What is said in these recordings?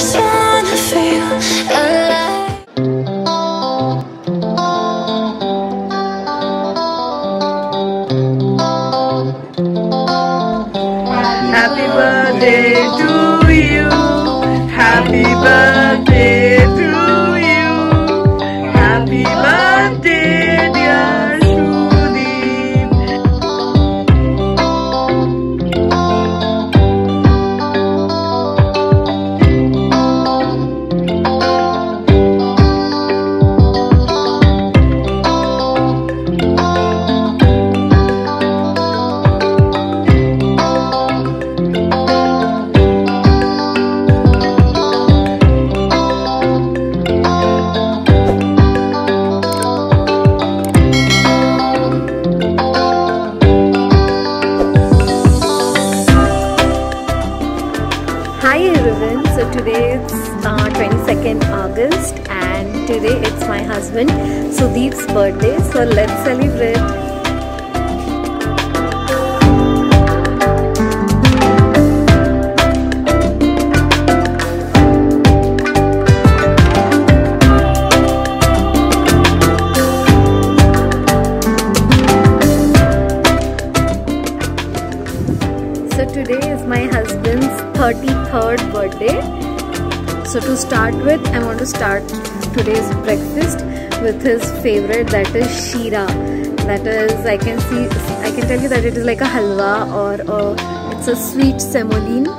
just start with, I want to start today's breakfast with his favorite that is shira. That is, I can see, I can tell you that it is like a halwa or a, it's a sweet semolina.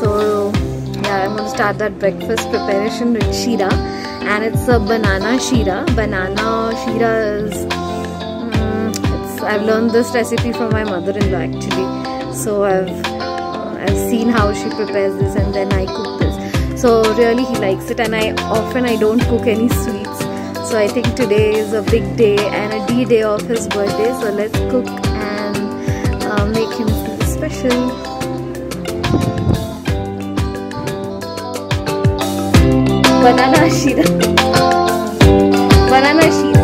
So yeah, I'm going to start that breakfast preparation with shira and it's a banana shira. Banana shira is it's, I've learned this recipe from my mother-in-law actually. So I've uh, I've seen how she prepares this and then I cook. So really he likes it and I often I don't cook any sweets. So I think today is a big day and a D day of his birthday. So let's cook and uh, make him feel special. Banana shira. Banana shira.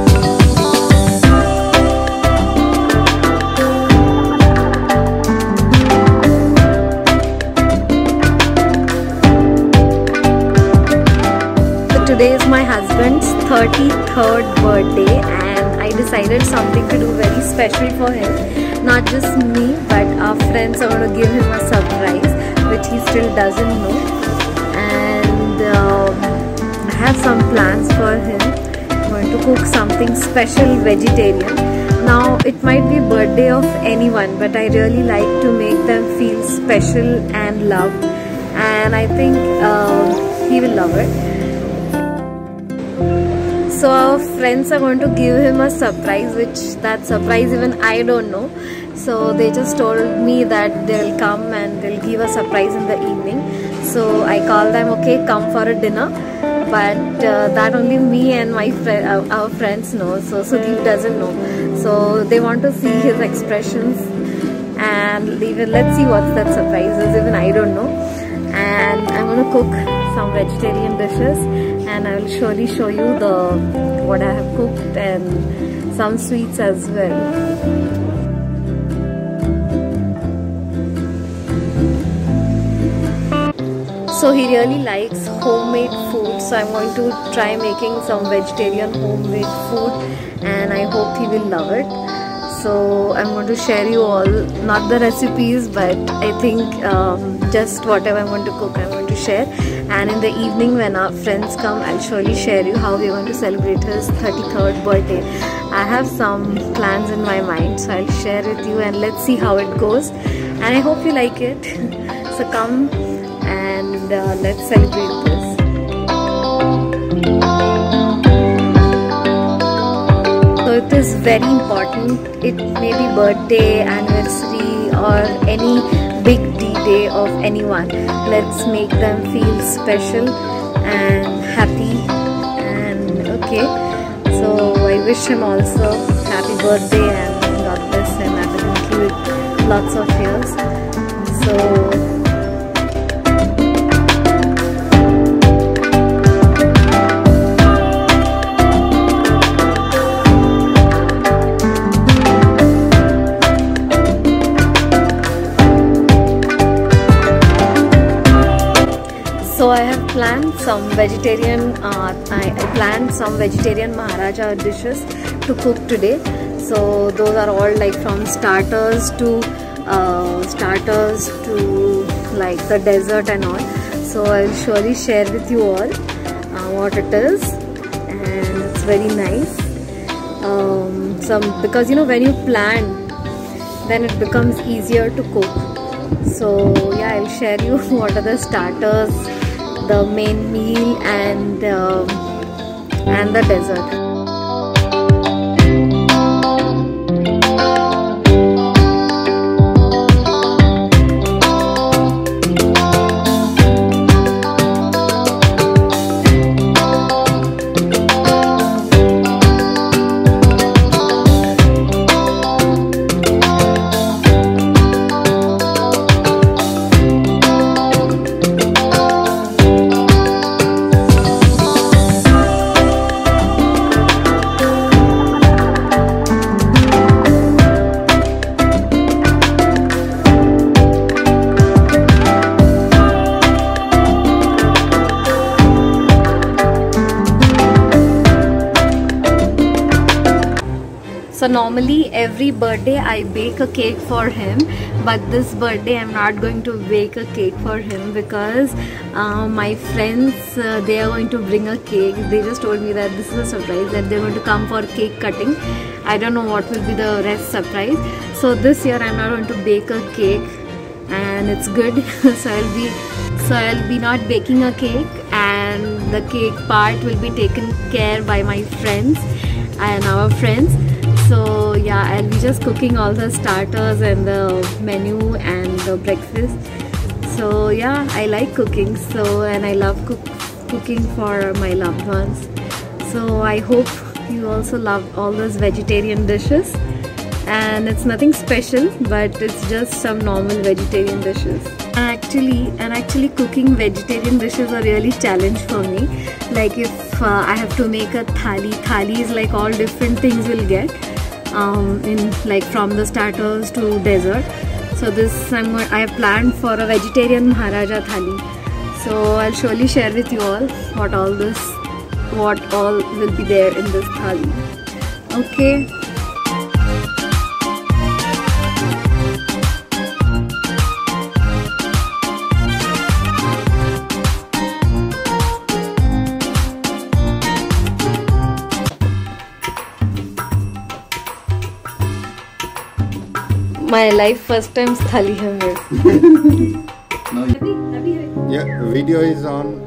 33rd birthday and I decided something to do very special for him. Not just me but our friends are going to give him a surprise which he still doesn't know. And um, I have some plans for him. I'm going to cook something special vegetarian. Now it might be birthday of anyone but I really like to make them feel special and loved and I think um, he will love it. So our friends are going to give him a surprise which that surprise even I don't know. So they just told me that they'll come and they'll give a surprise in the evening. So I called them okay come for a dinner but uh, that only me and my friend uh, our friends know so Sudeep doesn't know. So they want to see his expressions and even let's see what that surprise is even I don't know and I'm gonna cook some vegetarian dishes and I will surely show you the what I have cooked and some sweets as well. So he really likes homemade food so I'm going to try making some vegetarian homemade food and I hope he will love it. So I'm going to share you all not the recipes but I think um, just whatever I'm going to cook I'm to share and in the evening when our friends come I'll surely share you how we're going to celebrate his 33rd birthday. I have some plans in my mind so I'll share with you and let's see how it goes and I hope you like it. so come and uh, let's celebrate this. So it is very important. It may be birthday, anniversary or any day of anyone. Let's make them feel special and happy and okay. So I wish him also happy birthday and God bless him evidently with lots of years. So some vegetarian. Uh, I, planned some vegetarian Maharaja dishes to cook today. So those are all like from starters to uh, starters to like the dessert and all. So I'll surely share with you all uh, what it is, and it's very nice. Um, some because you know when you plan, then it becomes easier to cook. So yeah, I'll share you what are the starters, the main meal, and um, and the dessert. Normally every birthday I bake a cake for him but this birthday I'm not going to bake a cake for him because uh, my friends uh, they are going to bring a cake. They just told me that this is a surprise that they're going to come for cake cutting. I don't know what will be the rest surprise. So this year I'm not going to bake a cake and it's good. So I'll be so I'll be not baking a cake and the cake part will be taken care by my friends and our friends so yeah I'll be just cooking all the starters and the menu and the breakfast. So yeah I like cooking so and I love cook cooking for my loved ones. So I hope you also love all those vegetarian dishes. And it's nothing special but it's just some normal vegetarian dishes. Actually and actually cooking vegetarian dishes are really challenge for me. Like if uh, I have to make a thali thali is like all different things will get um, in like from the starters to dessert so this I'm, I have planned for a vegetarian Maharaja thali. So I'll surely share with you all what all this what all will be there in this thali. Okay my life first time स्थली है मेरे video is on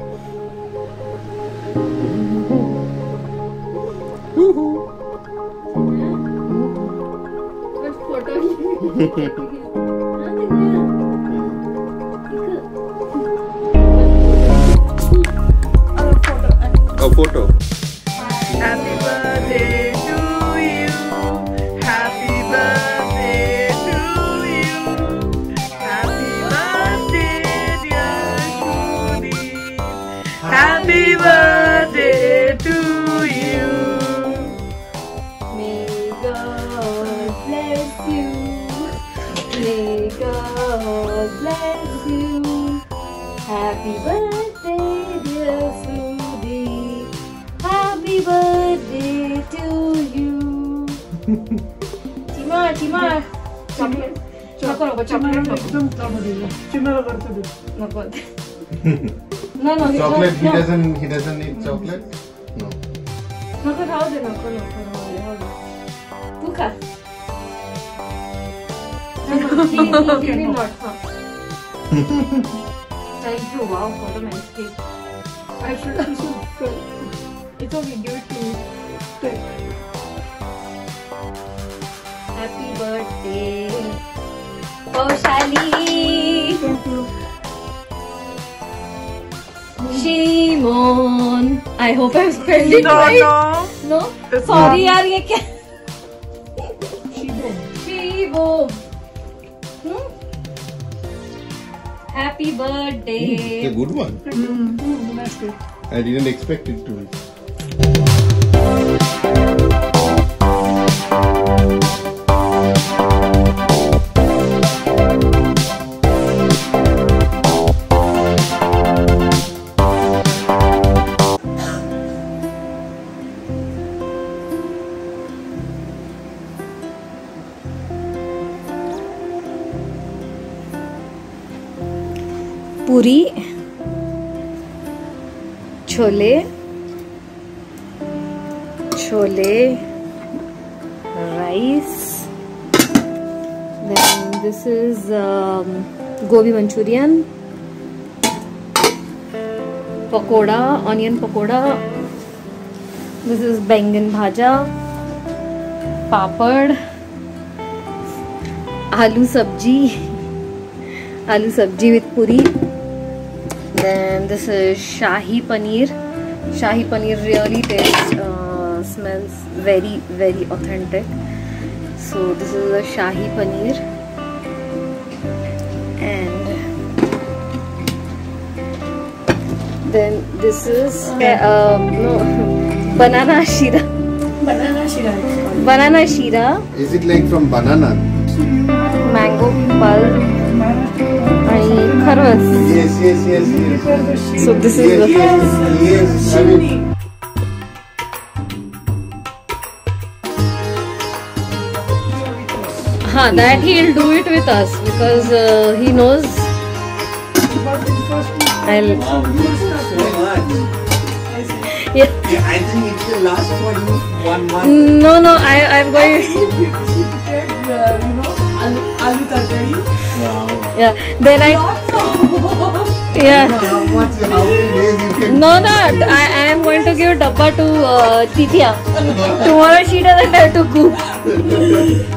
photo chocolate नको एकदम चांगली चिन्हाला करतो ते. नको no no he Chocolate. He no. doesn't. He doesn't need chocolate. No. नको राहू दे नको नको राहू दे राहू दे तू खा Give me not, huh? Thank you, wow, what a nice cake. I should, I should. It's okay, give it to me. Take. Happy birthday. Go, Shali. Shimon. I hope I'm spelling it right. No, no. No? Sorry, yaar, ye kya? Shibom. Shibom. Happy birthday. Mm, a good one. Hmm, hmm, that's good. I didn't expect it to be. Puri chole chole rice this is gobi manchurian pakora onion pakora this is baingan bhaja papad आलू सब्ज़ी आलू सब्ज़ी with पूरी Then this is shahi paneer. Shahi paneer really tastes, uh, smells very, very authentic. So this is a shahi paneer. And then this is uh, no banana shira. Banana shira. Banana shira, Is it like from banana? mango pulp Kharvas? Yes, yes, yes, yes. So this is yes, the yes, yes, I mean, Huh, that he'll do it with us because uh, he knows. I'll. Wow, so much. Yeah. yeah. I think it's the last one, one month. No, no, I, I'm going. I think you should uh, you know, al aloo tarkari. Wow yeah. Then I yeah. No no. I, I am going to give dabba to uh, tomorrow she doesn't have to cook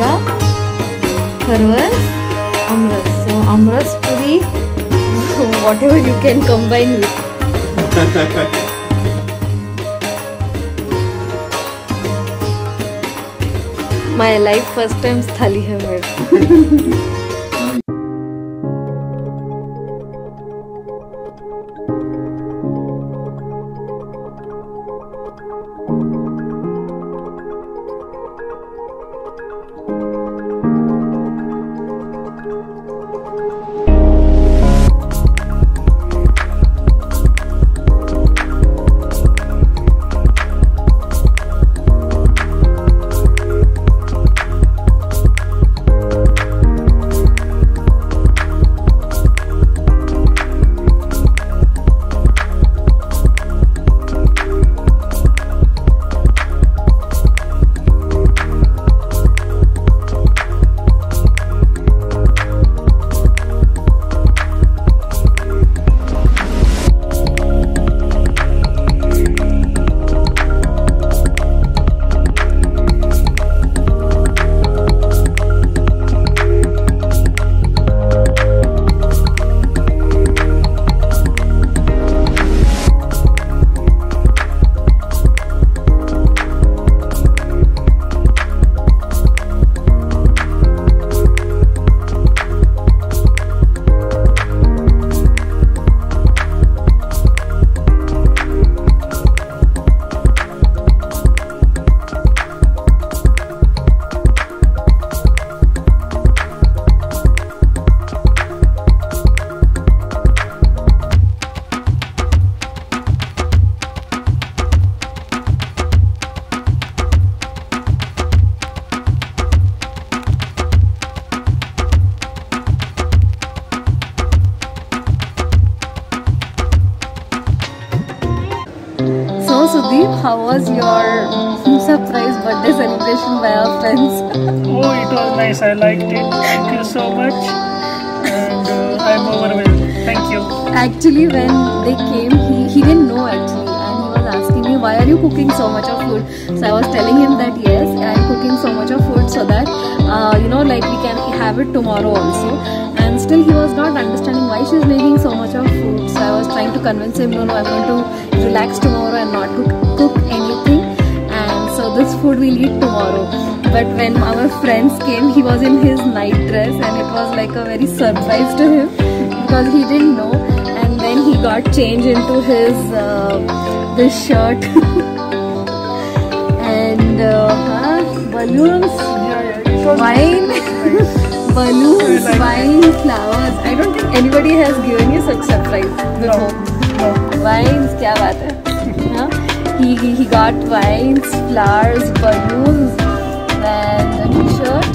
आएगा kharvas aamras so aamras puri whatever you can combine with my life first time thali है मेरे actually when they came he, he didn't know actually and he was asking me why are you cooking so much of food so i was telling him that yes i'm cooking so much of food so that uh, you know like we can have it tomorrow also and still he was not understanding why she's making so much of food so i was trying to convince him no no i'm going to relax tomorrow and not cook, cook anything and so this food we'll eat tomorrow. But when our friends came, he was in his night dress and it was like a very surprise to him because he didn't know And then he got changed into his uh, this shirt and uh, huh, balloons, Yeah, yeah. It was wine, nice. balloons, I like wine, flowers. I don't think anybody has given you such surprise No, before. no. Wines, क्या बात है? Huh? He he got wines, flowers, balloons, and a T-shirt,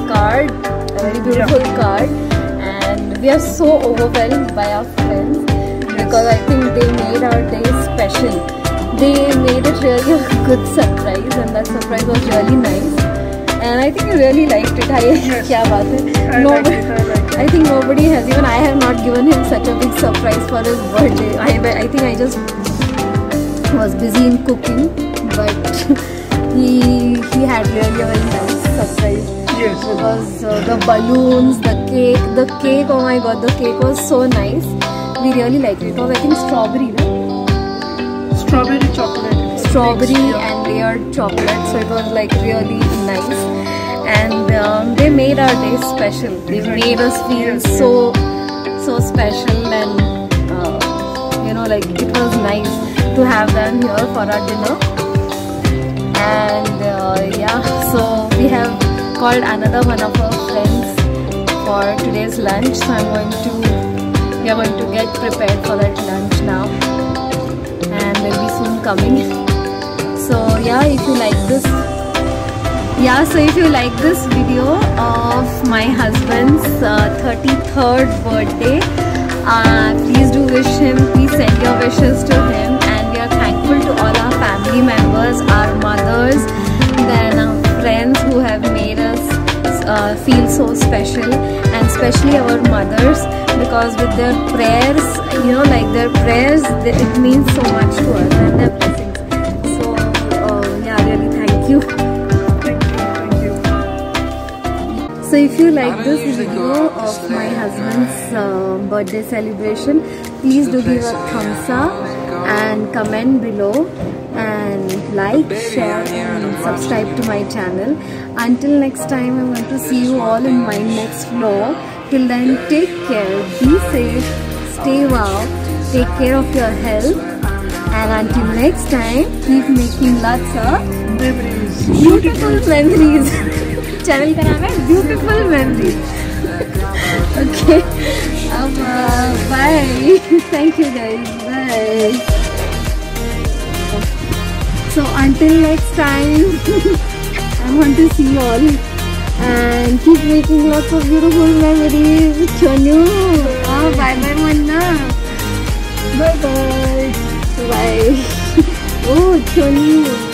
a card, a very beautiful card, and we are so overwhelmed by our friends because I think they made our day special. They made it really a good surprise and that surprise was really nice. And I think you really liked it. I yes. kya baat hai? Nobody, I, like I, think nobody has even I have not given him such a big surprise for his birthday. I I think I just was busy in cooking, but he he had really a very nice surprise. Yes. Because uh, the balloons, the cake, the cake. Oh my god, the cake was so nice. We really liked it. It was I think strawberry? Strawberry chocolate. strawberry and layered chocolate so it was like really nice and um, they made our day special they made us feel so so special and uh, you know like it was nice to have them here for our dinner and uh, yeah so we have called another one of our friends for today's lunch so i'm going to we are going to get prepared for that lunch now. And we'll be soon coming. So yeah if you like this yeah so if you like this video of my husband's uh, 33rd birthday uh, please do wish him please send your wishes to him. And we are thankful to all our family members our mothers uh, feel so special and especially our mothers because with their prayers you know like their prayers it means so much to us and their blessings. So uh, yeah really thank you Thank you, so if you like this video of my husband's uh, birthday celebration please do give a thumbs up and comment below like share and subscribe to my channel until next time i'm going to see you all in my next vlog till then take care be safe stay wow take care of your health and until next time keep making lots of Memories. beautiful memories channel का नाम है beautiful memories okay अब bye thank you guys bye so until next time i want to see you all. And keep making lots of beautiful memories. Chonu oh, bye bye manna bye bye bye oh chonu